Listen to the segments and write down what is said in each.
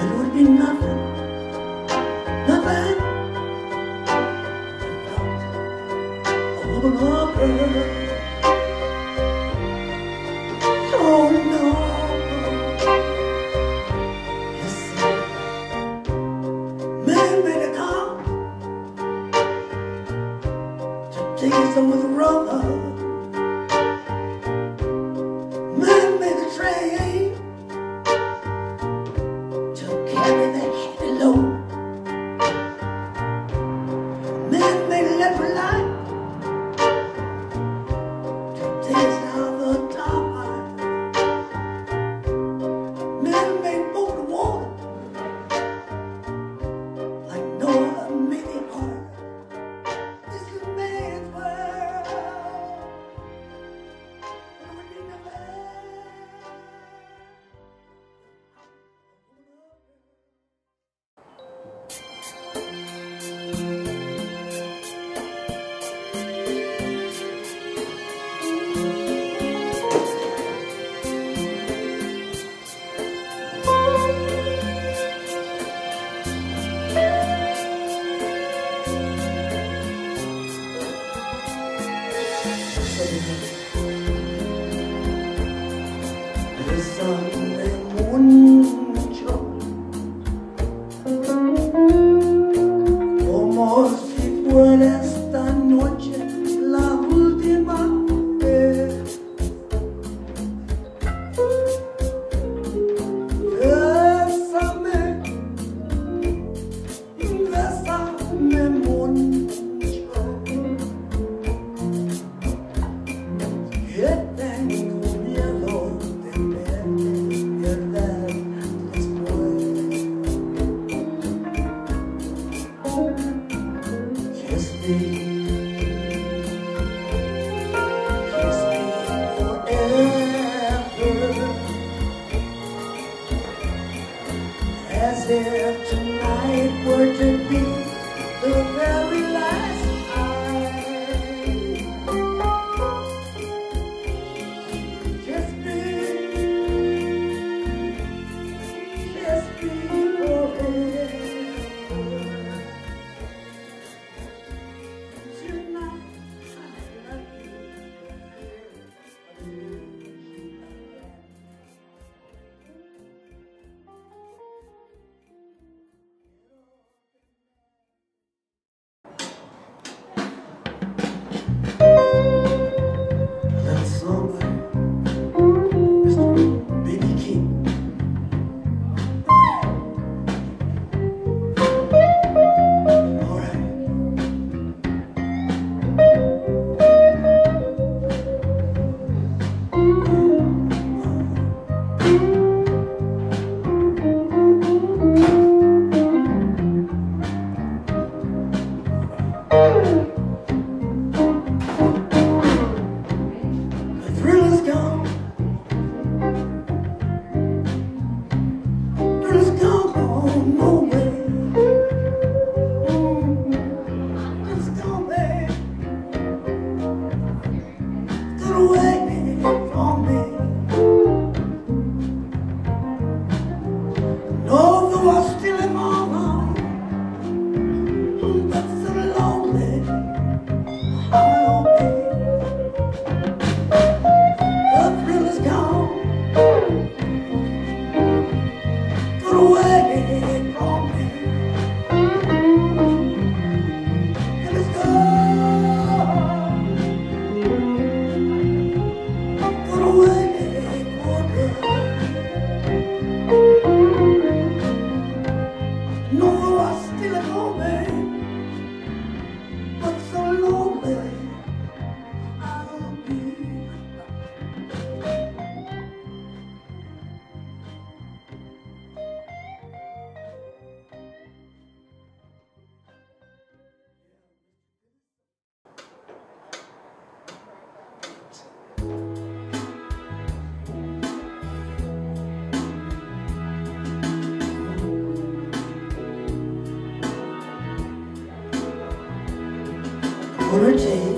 it would be nothing. Gonna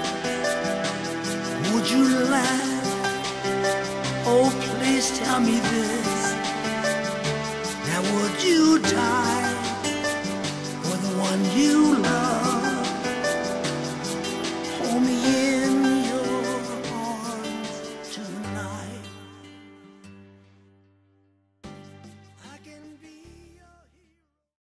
July. Oh, please tell me this. Now would you die for the one you love?